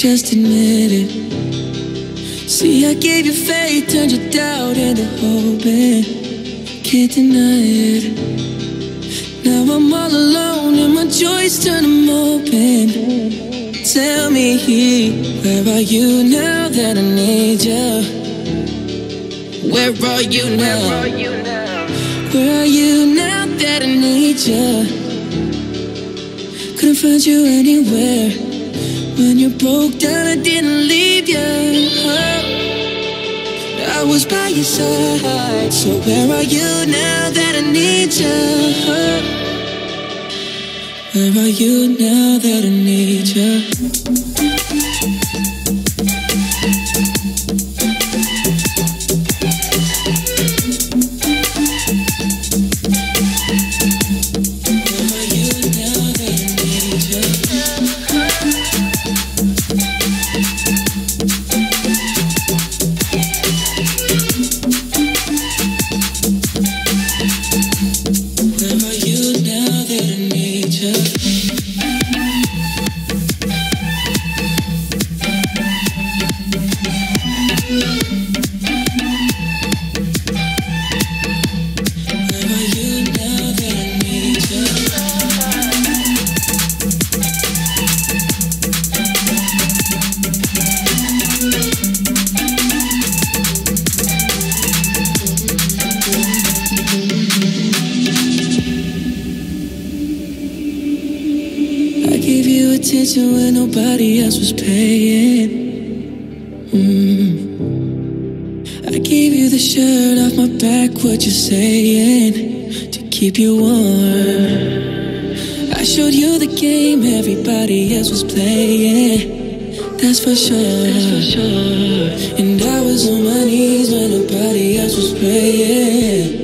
Just admit it. See, I gave you faith, turned your doubt into hope, and can't deny it. Now I'm all alone and my joys turn them open. Tell me, where are you now that I need you? Where are you now? Where are you now that I need you? Couldn't find you anywhere. When you broke down, I didn't leave you. I was by your side. So where are you now that I need you? Where are you now that I need you? Attention when nobody else was paying. Mm. I gave you the shirt off my back, what you saying? To keep you warm. I showed you the game everybody else was playing. That's for sure. That's for sure. And I was on my knees when nobody else was praying.